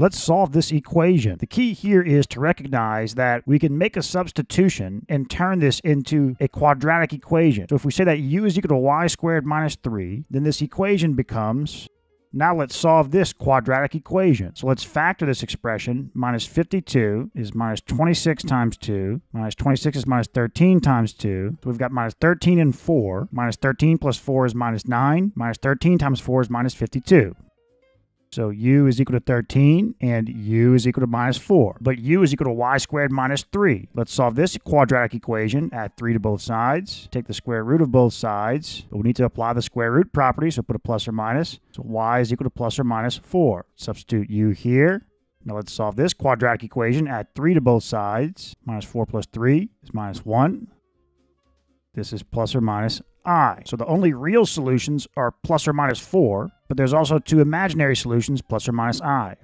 Let's solve this equation. The key here is to recognize that we can make a substitution and turn this into a quadratic equation. So if we say that u is equal to y squared minus 3, then this equation becomes now let's solve this quadratic equation. So let's factor this expression. Minus 52 is minus 26 times 2. Minus 26 is minus 13 times 2. So we've got minus 13 and 4. Minus 13 plus 4 is minus 9. Minus 13 times 4 is minus 52. So u is equal to 13 and u is equal to minus 4. But u is equal to y squared minus 3. Let's solve this quadratic equation. Add 3 to both sides. Take the square root of both sides. But we need to apply the square root property, so put a plus or minus. So y is equal to plus or minus 4. Substitute u here. Now let's solve this quadratic equation. Add 3 to both sides. Minus 4 plus 3 is minus 1. This is plus or minus i. So the only real solutions are plus or minus 4, but there's also two imaginary solutions, plus or minus i.